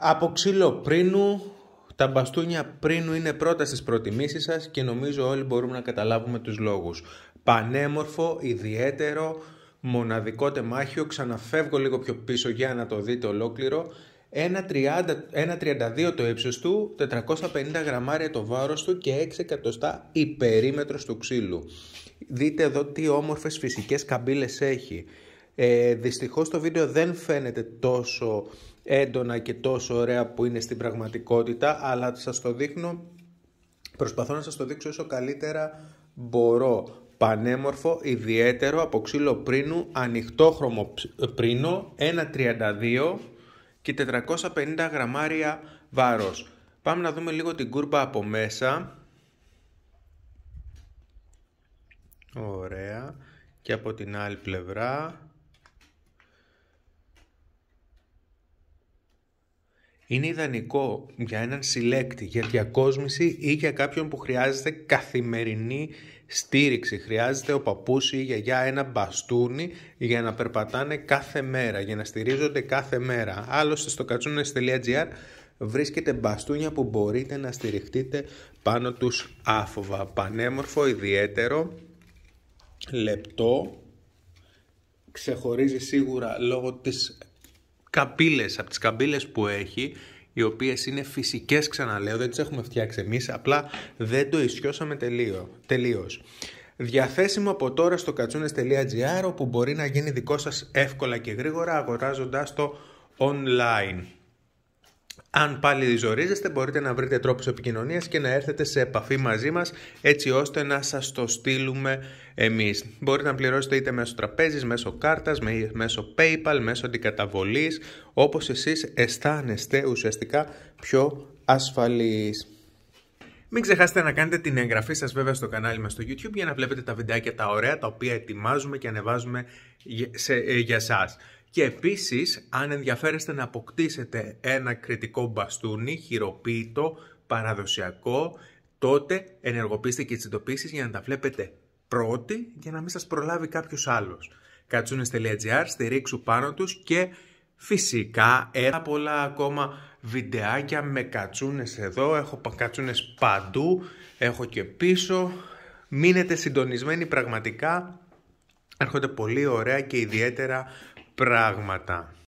Από ξύλο πρίνου, τα μπαστούνια πρίνου είναι πρώτα στις προτιμήσεις σας και νομίζω όλοι μπορούμε να καταλάβουμε τους λόγους. Πανέμορφο, ιδιαίτερο, μοναδικό τεμάχιο, ξαναφεύγω λίγο πιο πίσω για να το δείτε ολόκληρο. 1,32 το ύψος του, 450 γραμμάρια το βάρος του και 6 εκατοστά η περίμετρος του ξύλου. Δείτε εδώ τι όμορφες φυσικές καμπύλες έχει. Ε, δυστυχώς το βίντεο δεν φαίνεται τόσο έντονα και τόσο ωραία που είναι στην πραγματικότητα, αλλά σας το δείχνω, προσπαθώ να σας το δείξω όσο καλύτερα μπορώ. Πανέμορφο, ιδιαίτερο, από ξύλο πρίνου, ανοιχτόχρωμο πρίνο, 1,32 και 450 γραμμάρια βάρος. Πάμε να δούμε λίγο την κούρπα από μέσα. Ωραία. Και από την άλλη πλευρά. Είναι ιδανικό για έναν συλλέκτη, για διακόσμηση ή για κάποιον που χρειάζεται καθημερινή στήριξη. Χρειάζεται ο παππούς ή η γιαγιά ένα μπαστούνι για να περπατάνε κάθε μέρα, για να στηρίζονται κάθε μέρα. Άλλωστε στο κατσούνες.gr βρίσκεται μπαστούνια που μπορείτε να στηριχτείτε πάνω τους άφοβα. Πανέμορφο, ιδιαίτερο, λεπτό, ξεχωρίζει σίγουρα λόγω της καμπύλες, από τις καμπύλες που έχει, οι οποίες είναι φυσικές ξαναλέω, δεν τις έχουμε φτιάξει εμείς, απλά δεν το ισιώσαμε τελείω, τελείως. Διαθέσιμο από τώρα στο κατσούνες.gr όπου μπορεί να γίνει δικό σας εύκολα και γρήγορα αγοράζοντάς το online. Αν πάλι ζορίζεστε μπορείτε να βρείτε τρόπους επικοινωνίας και να έρθετε σε επαφή μαζί μας έτσι ώστε να σας το στείλουμε εμείς. Μπορείτε να πληρώσετε είτε μέσω τραπέζης, μέσω κάρτας, μέσω PayPal, μέσω αντικαταβολής, όπως εσείς αισθάνεστε ουσιαστικά πιο ασφαλείς. Μην ξεχάσετε να κάνετε την εγγραφή σας βέβαια στο κανάλι μας στο YouTube για να βλέπετε τα βιντεάκια τα ωραία τα οποία ετοιμάζουμε και ανεβάζουμε για σας. Και επίσης, αν ενδιαφέρεστε να αποκτήσετε ένα κριτικό μπαστούνι, χειροποίητο, παραδοσιακό, τότε ενεργοποιήστε και τις ειδοποιήσεις για να τα βλέπετε πρώτοι για να μην σας προλάβει κάποιος άλλος. Κατσούνες.gr, στηρίξου πάνω τους και φυσικά ένα πολλά ακόμα βιντεάκια με κατσούνες εδώ, έχω κατσούνες παντού, έχω και πίσω. Μείνετε συντονισμένοι πραγματικά, έρχονται πολύ ωραία και ιδιαίτερα πράγματα.